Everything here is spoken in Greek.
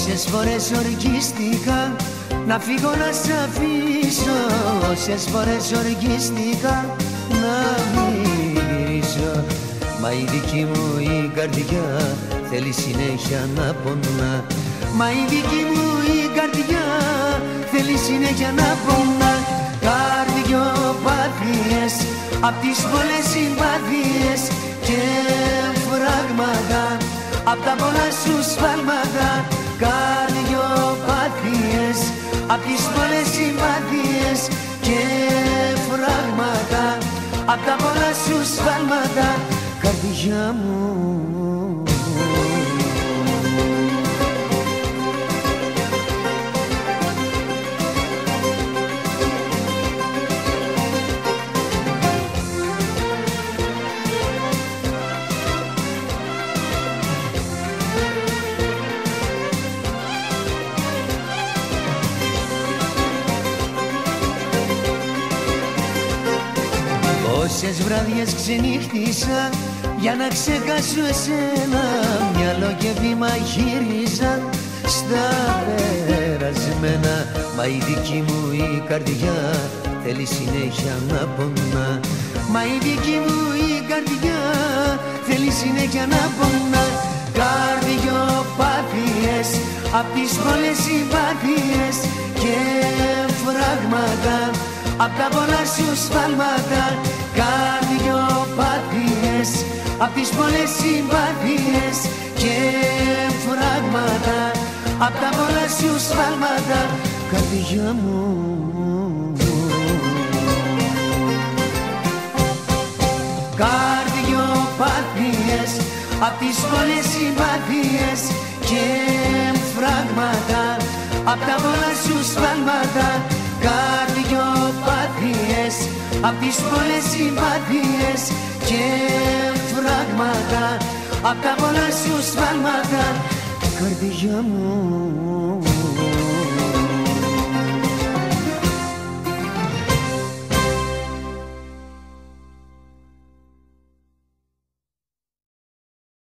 Όσες φορές ορκίστηκα να φύγω να σ' αφήσω. Όσες φορές ορκίστηκα να μυρίσω Μα η δική μου η καρδιά θέλει συνέχεια να πονά. Μα η δική μου η καρδιά θέλει συνέχεια να πονά. Καρδιοπάθειες απ' τις πολλές συμπάθειες και φράγματα. Απ' τα απ' τις πολλές συμπάθειες και φράγματα απ' τα πολλά σου σφάλματα καρδιά μου Πόσες βραδιές ξενύχτησα για να ξεχάσω εσένα. Μυαλό και βήμα γύριζα στα περασμένα. Μα η δική μου η καρδιά θέλει συνέχεια να πονά. Μα η δική μου η καρδιά θέλει συνέχεια να πονά. Καρδιοπάθειες απ' τις πολλές συμπάθειες και φράγματα απ' τα πολλά σου σφάλματα καρδιοπάθειες απ' τις πολλές συμπάθειες και φράγματα. Απ' τα πολλά σου σφάλματα καρδιά μου Καρδιοπάθειες απ' τις πολλές συμπάθειες και φράγματα. Απ' τα πολλά σου σφάλματα καρδιοπάθειες απ' τις πολλές συμπάθειες και φράγματα απ' τα πολλά σου σφάλματα καρδιά μου